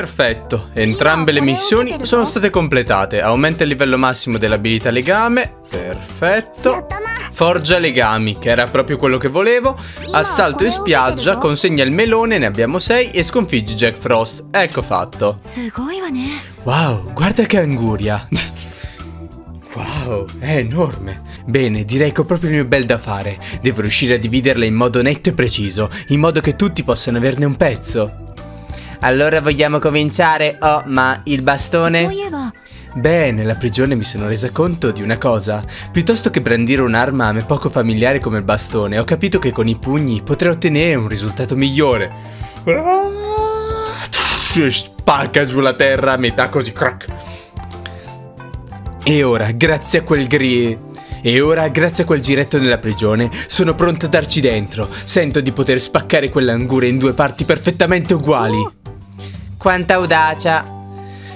Perfetto, entrambe le missioni sono state completate. Aumenta il livello massimo dell'abilità legame. Perfetto. Forgia legami, che era proprio quello che volevo. Assalto in spiaggia, consegna il melone, ne abbiamo 6 e sconfiggi Jack Frost. Ecco fatto. Wow, guarda che anguria. Wow, è enorme. Bene, direi che ho proprio il mio bel da fare. Devo riuscire a dividerla in modo netto e preciso, in modo che tutti possano averne un pezzo. Allora vogliamo cominciare? Oh, ma il bastone? Beh, nella prigione mi sono resa conto di una cosa. Piuttosto che brandire un'arma a me poco familiare come il bastone, ho capito che con i pugni potrei ottenere un risultato migliore. Spacca sulla terra a metà così crack. E ora, grazie a quel gri... E ora, grazie a quel giretto nella prigione, sono pronto a darci dentro. Sento di poter spaccare quell'angura in due parti perfettamente uguali. Quanta audacia!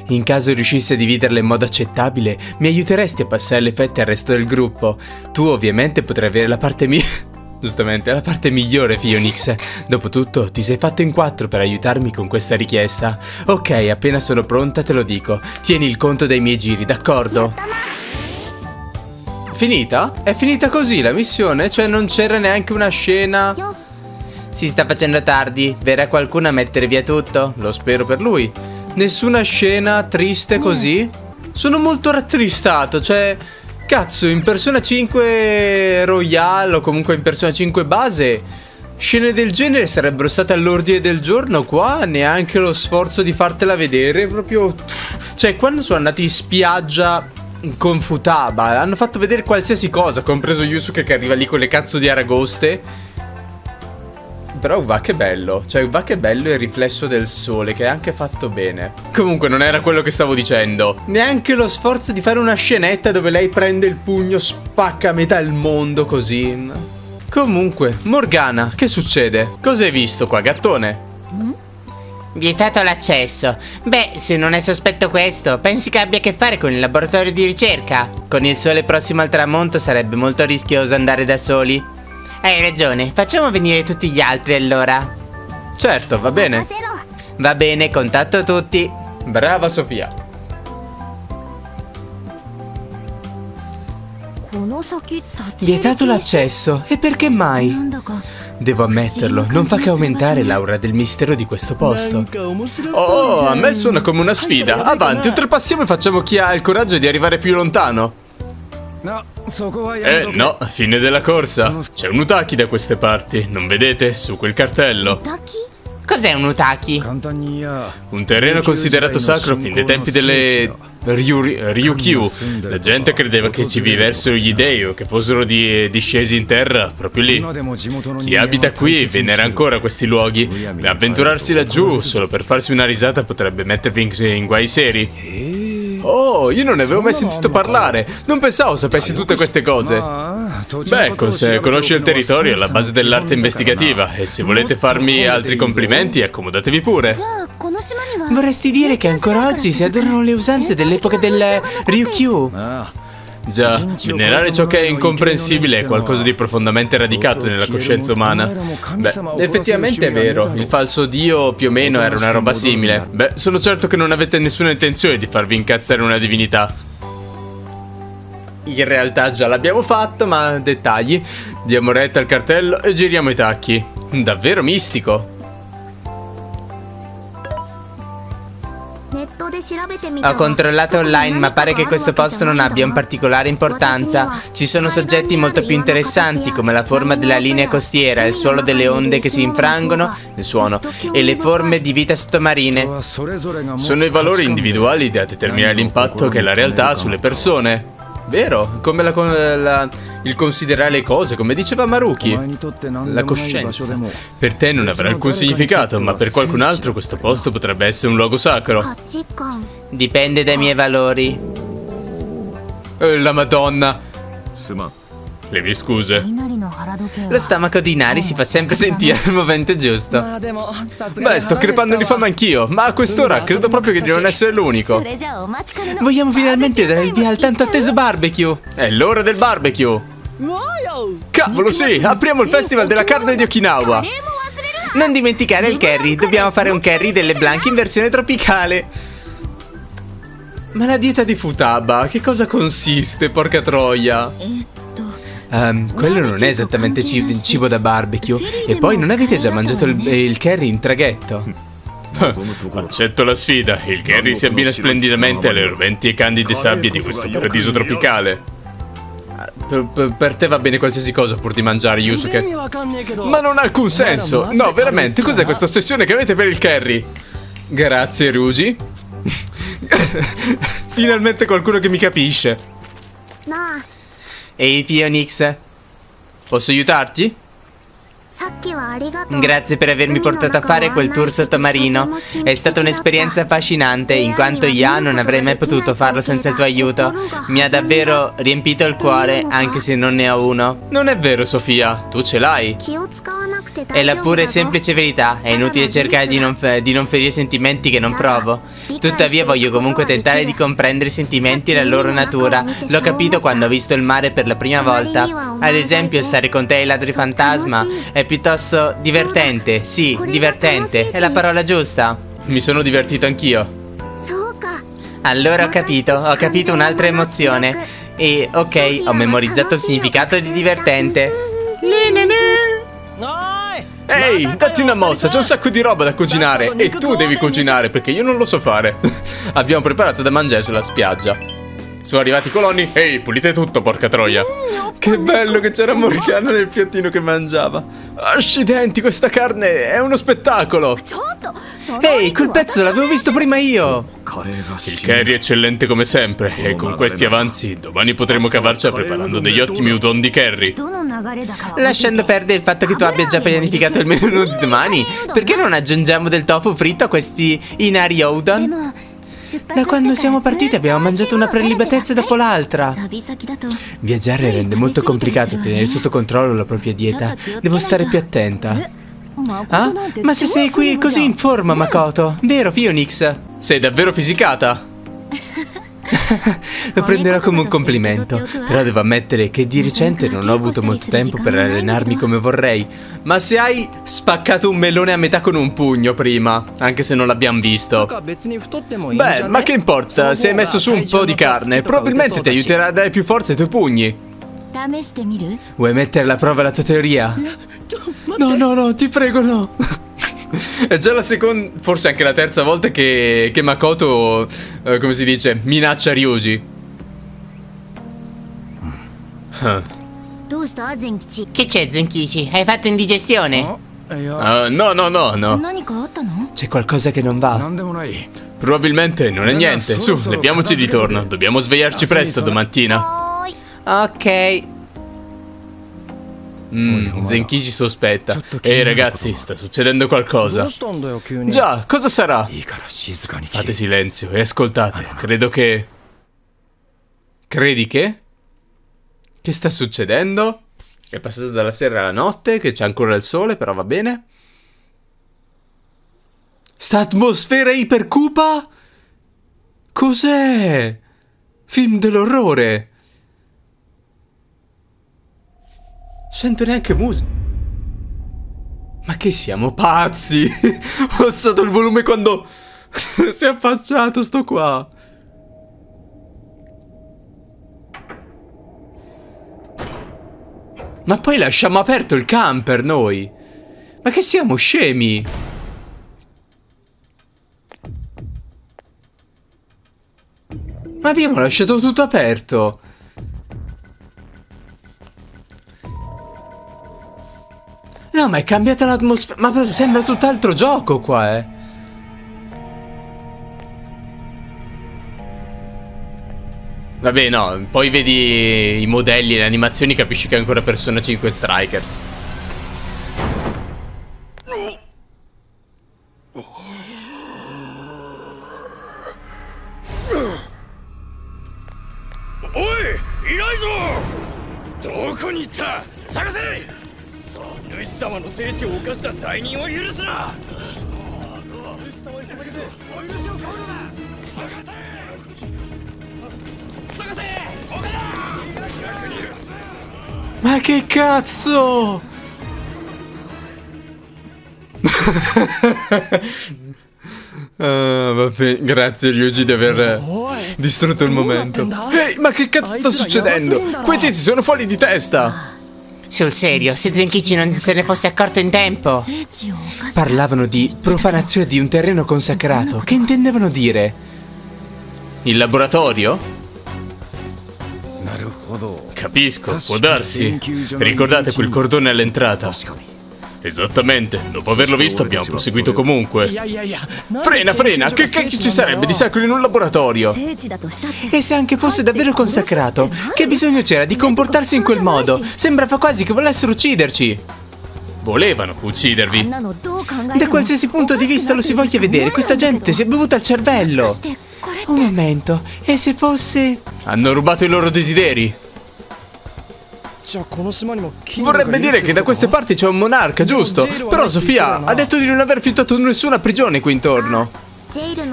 In caso riuscissi a dividerla in modo accettabile, mi aiuteresti a passare le fette al resto del gruppo. Tu ovviamente potrai avere la parte mia... Giustamente, la parte migliore, Phoenix. Dopotutto, ti sei fatto in quattro per aiutarmi con questa richiesta. Ok, appena sono pronta te lo dico. Tieni il conto dei miei giri, d'accordo? Finita? È finita così la missione? Cioè non c'era neanche una scena... Si sta facendo tardi. Verrà qualcuno a mettere via tutto? Lo spero per lui. Nessuna scena triste così? Sono molto rattristato, cioè... Cazzo, in Persona 5 Royale o comunque in Persona 5 base, scene del genere sarebbero state all'ordine del giorno qua, neanche lo sforzo di fartela vedere, proprio... Cioè, quando sono andati in spiaggia con Futaba, hanno fatto vedere qualsiasi cosa, compreso Yusuke che arriva lì con le cazzo di aragoste però va che bello, cioè va che bello il riflesso del sole che è anche fatto bene. Comunque non era quello che stavo dicendo. Neanche lo sforzo di fare una scenetta dove lei prende il pugno, spacca a metà il mondo così. Comunque, Morgana, che succede? Cosa hai visto qua, gattone? Vietato l'accesso. Beh, se non è sospetto questo, pensi che abbia a che fare con il laboratorio di ricerca? Con il sole prossimo al tramonto sarebbe molto rischioso andare da soli. Hai ragione, facciamo venire tutti gli altri allora. Certo, va bene. Va bene, contatto tutti. Brava Sofia. Vietato l'accesso, e perché mai? Devo ammetterlo, non fa che aumentare l'aura del mistero di questo posto. Oh, a me suona come una sfida. Avanti, oltrepassiamo e facciamo chi ha il coraggio di arrivare più lontano. Eh no, fine della corsa. C'è un Utaki da queste parti, non vedete? Su quel cartello. Cos'è un Utaki? Un terreno considerato sacro fin dai tempi delle Ryu, Ryukyu. La gente credeva che ci vivessero gli dei o che fossero di, discesi in terra proprio lì. Chi abita qui venera ancora questi luoghi. Avventurarsi laggiù solo per farsi una risata potrebbe mettervi in, in guai seri. Oh, io non ne avevo mai sentito parlare. Non pensavo sapessi tutte queste cose. Beh, se conosci il territorio è la base dell'arte investigativa e se volete farmi altri complimenti accomodatevi pure. Vorresti dire che ancora oggi si adorano le usanze dell'epoca del Ryukyu? Già, venerare ciò che è incomprensibile è qualcosa di profondamente radicato nella coscienza umana. Beh, effettivamente è vero, il falso dio più o meno era una roba simile. Beh, sono certo che non avete nessuna intenzione di farvi incazzare una divinità. In realtà già l'abbiamo fatto, ma dettagli. Diamo retta al cartello e giriamo i tacchi. Davvero mistico. Ho controllato online ma pare che questo posto non abbia un particolare importanza. Ci sono soggetti molto più interessanti come la forma della linea costiera, il suolo delle onde che si infrangono, il suono, e le forme di vita sottomarine. Sono i valori individuali a determinare l'impatto che la realtà ha sulle persone. Vero? Come la, la il considerare le cose, come diceva Maruki. La coscienza. Per te non avrà alcun significato, ma per qualcun altro questo posto potrebbe essere un luogo sacro. Dipende dai miei valori. Eh, la Madonna. Le mie scuse. Lo stomaco di Nari si fa sempre sentire al momento giusto. Beh, sto crepando di fame anch'io, ma a quest'ora credo proprio che di non essere l'unico. Vogliamo finalmente dare il via al tanto atteso barbecue. È l'ora del barbecue. Cavolo, sì! Apriamo il festival della carne di Okinawa! Non dimenticare il curry, dobbiamo fare un curry delle blanche in versione tropicale. Ma la dieta di Futaba, che cosa consiste, porca troia? Um, quello non è esattamente cibo, cibo da barbecue. E poi non avete già mangiato il, il curry in traghetto? Accetto la sfida. Il curry si abbina splendidamente alle roventi e candide sabbie di questo paradiso tropicale. Per, per, te va bene qualsiasi cosa pur di mangiare, Yusuke. Ma non ha alcun senso. No, veramente, cos'è questa ossessione che avete per il curry? Grazie, Rugi. Finalmente qualcuno che mi capisce. Ehi, Pionix. Posso aiutarti? Grazie per avermi portato a fare quel tour sottomarino. È stata un'esperienza affascinante, in quanto io non avrei mai potuto farlo senza il tuo aiuto. Mi ha davvero riempito il cuore, anche se non ne ho uno. Non è vero, Sofia, tu ce l'hai. È la pura e semplice verità, è inutile cercare di non, di non ferire sentimenti che non provo. Tuttavia voglio comunque tentare di comprendere i sentimenti e la loro natura. L'ho capito quando ho visto il mare per la prima volta. Ad esempio, stare con te ai ladri fantasma è piuttosto divertente. Sì, divertente, è la parola giusta. Mi sono divertito anch'io. Allora ho capito, ho capito un'altra emozione. E ok, ho memorizzato il significato di divertente. Ehi, datti una mossa, c'è un sacco di roba da cucinare. E tu devi cucinare, perché io non lo so fare. Abbiamo preparato da mangiare sulla spiaggia. Sono arrivati i coloni Ehi, pulite tutto, porca troia. Che bello che c'era Morgana nel piattino che mangiava Accidenti, questa carne è uno spettacolo. Ehi, quel pezzo l'avevo visto prima io. Il curry è eccellente come sempre E con questi avanzi domani potremo cavarci preparando degli ottimi udon di curry Lasciando perdere il fatto che tu abbia già pianificato il menù di domani Perché non aggiungiamo del tofu fritto a questi inari udon? Da quando siamo partiti abbiamo mangiato una prelibatezza dopo l'altra. Viaggiare rende molto complicato tenere sotto controllo la propria dieta. Devo stare più attenta. Ah? Ma se sei qui così in forma, Makoto, vero Phoenix? Sei davvero fisicata? Lo prenderò come un complimento, però devo ammettere che di recente non ho avuto molto tempo per allenarmi come vorrei. Ma se hai spaccato un melone a metà con un pugno prima, anche se non l'abbiamo visto. Beh, ma che importa, se hai messo su un po' di carne, probabilmente ti aiuterà a dare più forza ai tuoi pugni. Vuoi mettere alla prova la tua teoria? No, no, no, ti prego, no. È già la seconda, forse anche la terza volta che, che Makoto, eh, come si dice, minaccia Ryuji. Huh. Che c'è Zenkichi? Hai fatto indigestione? Uh, no, no, no, no. C'è qualcosa che non va. Probabilmente non è niente. Su, leviamoci di torno. Dobbiamo svegliarci presto domattina. Ok. Mmm, Zenkichi sospetta. Ehi ragazzi, sta succedendo qualcosa. Già, cosa sarà? Fate silenzio e ascoltate. Credo che... Credi che? Che sta succedendo? È passato dalla sera alla notte, che c'è ancora il sole, però va bene. Sta atmosfera ipercupa? Cos'è? Film dell'orrore. Sento neanche musica. Ma che siamo pazzi? Ho alzato il volume quando si è affacciato sto qua. Ma poi lasciamo aperto il camper noi. Ma che siamo scemi? Ma abbiamo lasciato tutto aperto. No, ma è cambiata l'atmosfera. Ma sembra tutt'altro gioco qua, eh. Vabbè, no, poi vedi i modelli e le animazioni capisci che è ancora Persona 5 Strikers. 罪人を許すな Ma che cazzo? Ah, vabbè, grazie Ryuji di aver distrutto il momento. Ehi, ma che cazzo sta succedendo? Quei tizi sono fuori di testa! Sul serio, se Zenkichi non se ne fosse accorto in tempo. Parlavano di profanazione di un terreno consacrato. Che intendevano dire? Il laboratorio? Capisco, può darsi. Ricordate quel cordone all'entrata? Esattamente, dopo averlo visto abbiamo proseguito comunque. Frena, frena! Che cacchio ci sarebbe di sacro in un laboratorio? E se anche fosse davvero consacrato, che bisogno c'era di comportarsi in quel modo? Sembrava quasi che volessero ucciderci. Volevano uccidervi. Da qualsiasi punto di vista lo si voglia vedere, questa gente si è bevuta il cervello. Un momento, e se fosse... Hanno rubato i loro desideri? Vorrebbe dire che da queste parti c'è un monarca, giusto? Però Sofia ha detto di non aver fiutato nessuna prigione qui intorno.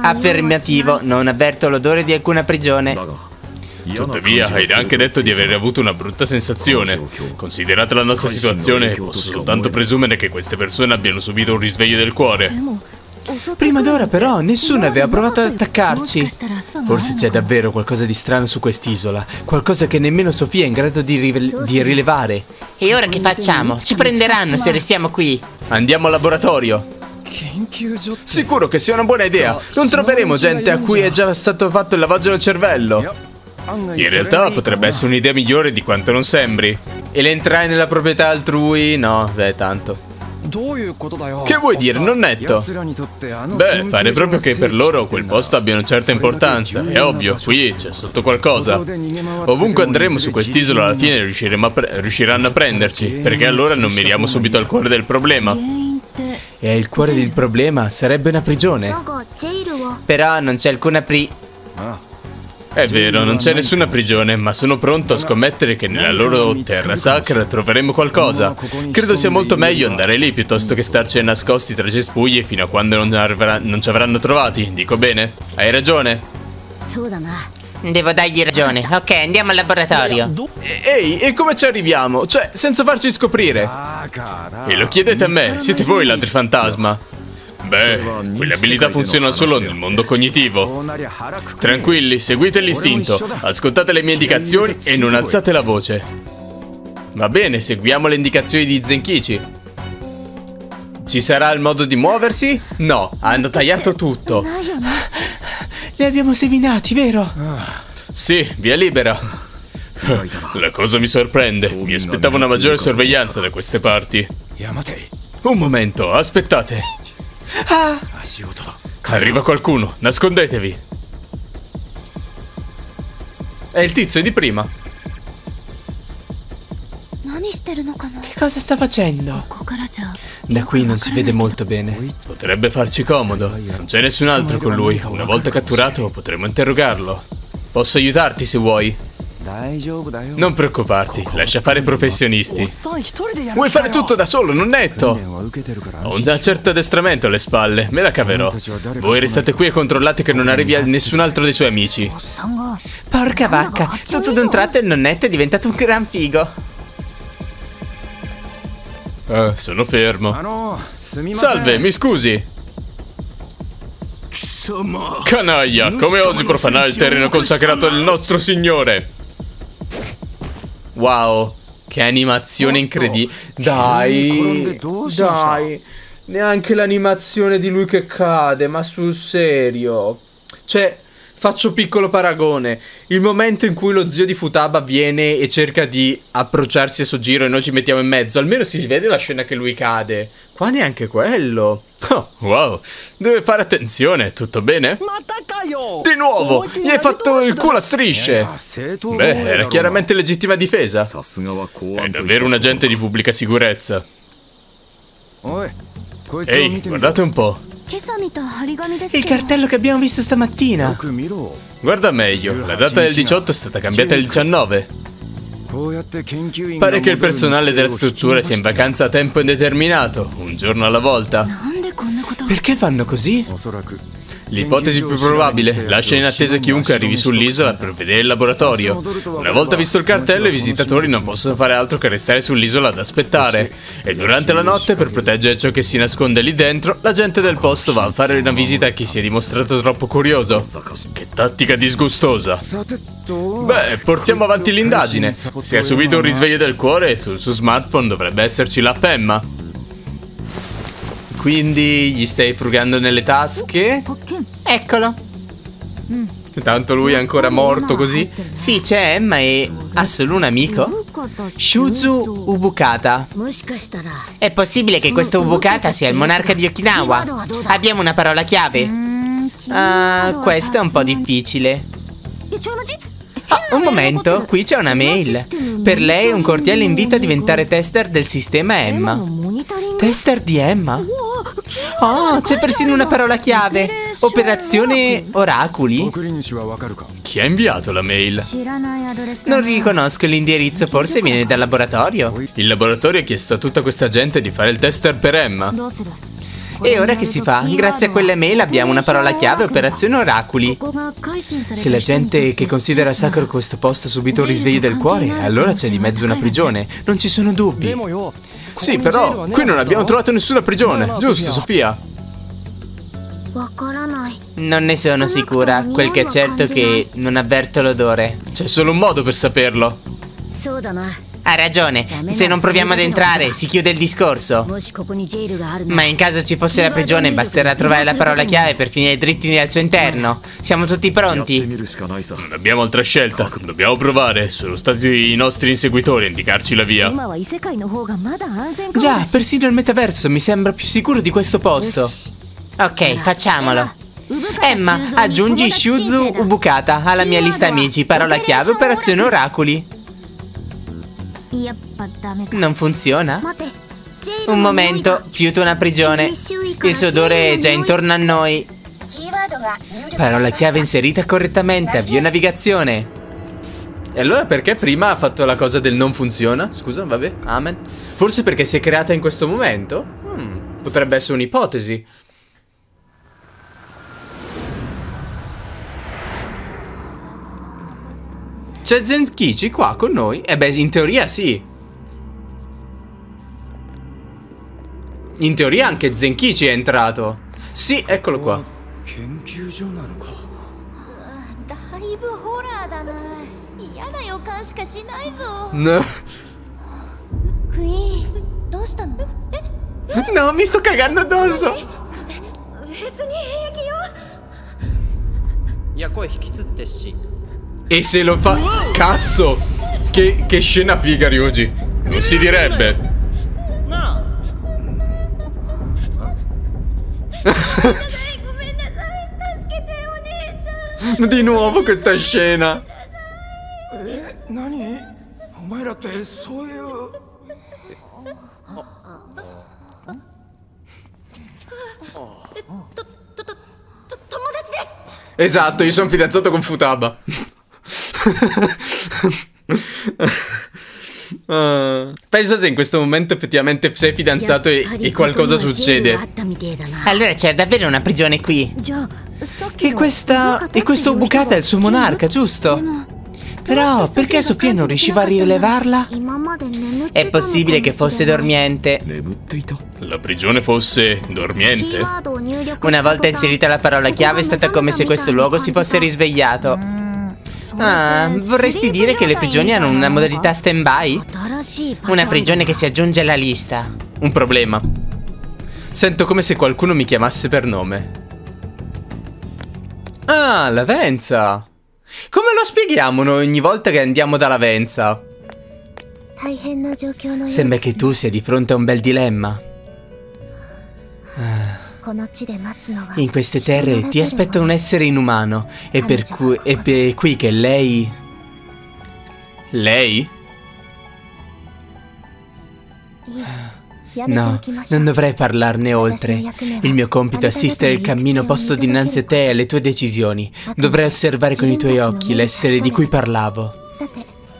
Affermativo, non avverto l'odore di alcuna prigione. Tuttavia, hai anche detto di aver avuto una brutta sensazione. Considerata la nostra situazione, posso soltanto presumere che queste persone abbiano subito un risveglio del cuore. Prima d'ora però nessuno aveva provato ad attaccarci. Forse c'è davvero qualcosa di strano su quest'isola, qualcosa che nemmeno Sofia è in grado di, rive- di rilevare. E ora che facciamo? Ci prenderanno se restiamo qui. Andiamo al laboratorio. Sicuro che sia una buona idea. Non troveremo gente a cui è già stato fatto il lavaggio del cervello. In realtà potrebbe essere un'idea migliore di quanto non sembri. E l'entrare nella proprietà altrui? No, beh, tanto. Che vuoi dire, non netto? Beh, pare proprio che per loro quel posto abbia una certa importanza. È ovvio, qui c'è sotto qualcosa. Ovunque andremo su quest'isola alla fine riusciremo a riusciranno a prenderci, perché allora non miriamo subito al cuore del problema. E il cuore del problema sarebbe una prigione. Però non c'è alcuna pri... È vero, non c'è nessuna prigione, ma sono pronto a scommettere che nella loro terra sacra troveremo qualcosa. Credo sia molto meglio andare lì piuttosto che starci nascosti tra cespugli fino a quando non, arvera- non ci avranno trovati. Dico bene? Hai ragione. Devo dargli ragione. Ok, andiamo al laboratorio. Ehi, e come ci arriviamo? Cioè, senza farci scoprire. E lo chiedete a me, siete voi ladri fantasma. Beh, quelle abilità funzionano solo nel mondo cognitivo. Tranquilli, seguite l'istinto, ascoltate le mie indicazioni e non alzate la voce. Va bene, seguiamo le indicazioni di Zenkichi. Ci sarà il modo di muoversi? No, hanno tagliato tutto. Li abbiamo seminati, vero? Sì, via libera. La cosa mi sorprende. Mi aspettavo una maggiore sorveglianza da queste parti. Un momento, aspettate. Ah. Aiuto. Arriva qualcuno, nascondetevi. È il tizio di prima. Che cosa sta facendo? Da qui non si vede molto bene. Potrebbe farci comodo. Non c'è nessun altro con lui. Una volta catturato potremo interrogarlo. Posso aiutarti se vuoi. Non preoccuparti, lascia fare i professionisti. Vuoi fare tutto da solo in netto? Ho già un certo addestramento alle spalle, me la caverò. Voi restate qui e controllate che non arrivi a nessun altro dei suoi amici. Porca vacca, tutto d'un tratto il nonnetto è diventato un gran figo. Eh, sono fermo. Salve, mi scusi. Canaglia, come osi profanare il terreno consacrato al nostro Signore? Wow, che animazione incredibile. Dai, dai. Neanche l'animazione di lui che cade, ma sul serio. Cioè, faccio piccolo paragone. Il momento in cui lo zio di Futaba viene e cerca di approcciarsi a suo giro e noi ci mettiamo in mezzo, almeno si vede la scena che lui cade. Qua neanche quello. Oh, wow, deve fare attenzione, tutto bene? Di nuovo, gli hai fatto il culo a strisce. Beh, era chiaramente legittima difesa. È davvero un agente di pubblica sicurezza. Ehi, guardate un po'. Il cartello che abbiamo visto stamattina. Guarda meglio, la data del 18 è stata cambiata al 19. Pare che il personale della struttura sia in vacanza a tempo indeterminato, un giorno alla volta. Perché fanno così? L'ipotesi più probabile, lascia in attesa chiunque arrivi sull'isola per vedere il laboratorio. Una volta visto il cartello, i visitatori non possono fare altro che restare sull'isola ad aspettare. E durante la notte, per proteggere ciò che si nasconde lì dentro, la gente del posto va a fare una visita a chi si è dimostrato troppo curioso. Che tattica disgustosa. Beh, portiamo avanti l'indagine. Si è subito un risveglio del cuore e sul suo smartphone dovrebbe esserci l'app Emma. Quindi gli stai frugando nelle tasche? Eccolo. Tanto lui è ancora morto così? Sì, c'è Emma e ha solo un amico. Shuzu Ubukata. È possibile che questo Ubukata sia il monarca di Okinawa? Abbiamo una parola chiave. Ah, questo è un po' difficile. Ah, un momento, qui c'è una mail. Per lei un cordiale invito a diventare tester del sistema Emma. Tester di Emma? Oh, c'è persino una parola chiave. Operazione Oraculi? Chi ha inviato la mail? Non riconosco l'indirizzo, forse viene dal laboratorio. Il laboratorio ha chiesto a tutta questa gente di fare il tester per Emma. E ora che si fa? Grazie a quella mail abbiamo una parola chiave, Operazione Oraculi. Se la gente che considera sacro questo posto ha subito un risveglio del cuore, allora c'è di mezzo una prigione. Non ci sono dubbi. Sì, però qui non abbiamo trovato nessuna prigione, giusto Sofia? Non ne sono sicura, quel che è certo è che non avverto l'odore. C'è solo un modo per saperlo. Ha ragione, se non proviamo ad entrare si chiude il discorso. Ma in caso ci fosse la prigione basterà trovare la parola chiave per finire dritti al suo interno. Siamo tutti pronti. Non abbiamo altra scelta, dobbiamo provare. Sono stati i nostri inseguitori a indicarci la via. Già, persino il metaverso mi sembra più sicuro di questo posto. Ok, facciamolo. Emma, aggiungi Shuzu Ubukata alla mia lista amici, parola chiave, operazione oracoli. Non funziona? Un momento, fiuto una prigione. Il suo odore è già intorno a noi. Parola chiave inserita correttamente, avvio navigazione. E allora perché prima ha fatto la cosa del non funziona? Scusa, vabbè, amen. Forse perché si è creata in questo momento? Hmm, potrebbe essere un'ipotesi. C'è Zenkichi qua con noi? Eh beh, in teoria sì. In teoria anche Zenkichi è entrato. Sì, eccolo qua. だいぶホラーだな嫌な予感しかしないぞ No, クイーンどうしたのえ no mi sto cagando addosso. 別に平気よいや声引きつってっし e se lo fa... Cazzo! Che, che scena figa, Ryuji. Non si direbbe. Di nuovo questa scena. Esatto, io sono fidanzato con Futaba. Ah, pensa se in questo momento effettivamente sei fidanzato e, e qualcosa succede. Allora c'è davvero una prigione qui. E questa. E questo bucata è il suo monarca, giusto? Però perché Sofia non riusciva a rilevarla? È possibile che fosse dormiente. La prigione fosse dormiente? Una volta inserita la parola chiave è stata come se questo luogo si fosse risvegliato. Ah, vorresti dire che le prigioni hanno una modalità stand-by? Una prigione che si aggiunge alla lista. Un problema. Sento come se qualcuno mi chiamasse per nome. Ah, la Venza. Come lo spieghiamo noi ogni volta che andiamo dalla Venza? Sembra che tu sia di fronte a un bel dilemma. In queste terre ti aspetta un essere inumano e per cui è per qui che lei... Lei? No, non dovrei parlarne oltre. Il mio compito è assistere il cammino posto dinanzi a te e alle tue decisioni. Dovrei osservare con i tuoi occhi l'essere di cui parlavo.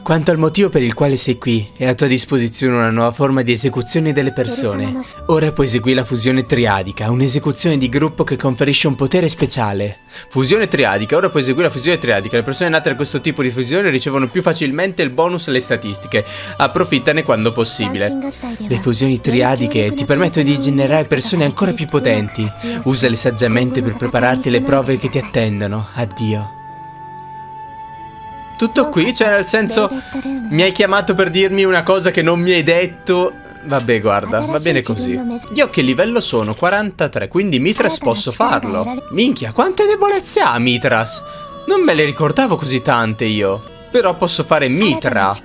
Quanto al motivo per il quale sei qui, è a tua disposizione una nuova forma di esecuzione delle persone. Ora puoi eseguire la fusione triadica, un'esecuzione di gruppo che conferisce un potere speciale. Fusione triadica, ora puoi eseguire la fusione triadica. Le persone nate da questo tipo di fusione ricevono più facilmente il bonus alle statistiche. Approfittane quando possibile. Le fusioni triadiche ti permettono di generare persone ancora più potenti. Usale saggiamente per prepararti alle prove che ti attendono. Addio. Tutto qui? Cioè, nel senso, mi hai chiamato per dirmi una cosa che non mi hai detto. Vabbè, guarda, va bene così. Io che livello sono? 43, quindi Mitras posso farlo. Minchia, quante debolezze ha Mitras? Non me le ricordavo così tante io. Però posso fare Mitra,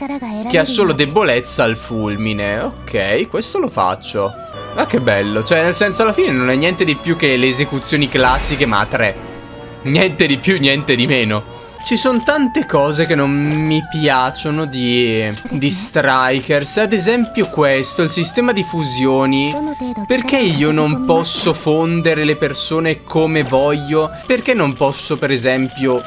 che ha solo debolezza al fulmine. Ok, questo lo faccio. Ma che bello, cioè nel senso alla fine non è niente di più che le esecuzioni classiche, ma a tre. Niente di più, niente di meno. Ci sono tante cose che non mi piacciono di, di Strikers Ad esempio questo, il sistema di fusioni Perché io non posso fondere le persone come voglio? Perché non posso per esempio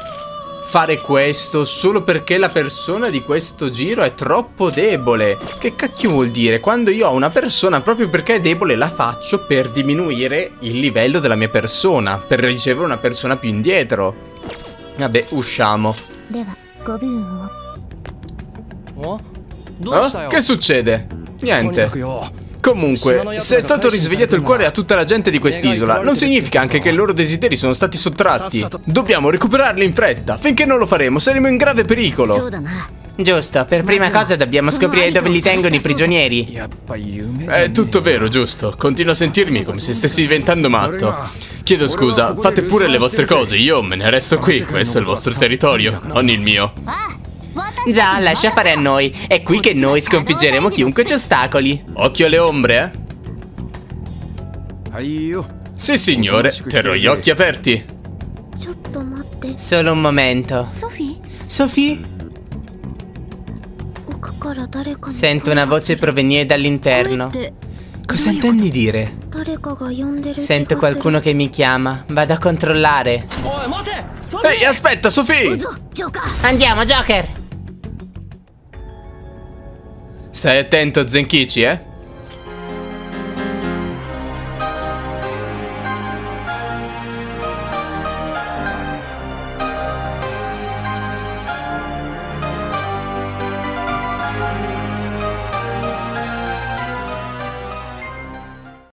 fare questo solo perché la persona di questo giro è troppo debole. Che cacchio vuol dire? Quando io ho una persona proprio perché è debole la faccio per diminuire il livello della mia persona, per ricevere una persona più indietro. Vabbè, usciamo. Oh? Eh? Che succede? Niente. Comunque, se è stato risvegliato il cuore a tutta la gente di quest'isola, non significa anche che i loro desideri sono stati sottratti. Dobbiamo recuperarli in fretta. Finché non lo faremo, saremo in grave pericolo. Giusto, per prima cosa dobbiamo scoprire dove li tengono i prigionieri. È tutto vero, giusto. Continuo a sentirmi come se stessi diventando matto. Chiedo scusa, fate pure le vostre cose, io me ne resto qui. Questo è il vostro territorio, non il mio. Già, lascia fare a noi. È qui che noi sconfiggeremo chiunque ci ostacoli. Occhio alle ombre, eh? Sì, signore, terrò gli occhi aperti. Solo un momento. Sophie? Sento una voce provenire dall'interno. Cosa intendi dire? Sento qualcuno che mi chiama. Vado a controllare. Ehi, aspetta, Sophie! Andiamo, Joker! Stai attento, Zenkichi, eh?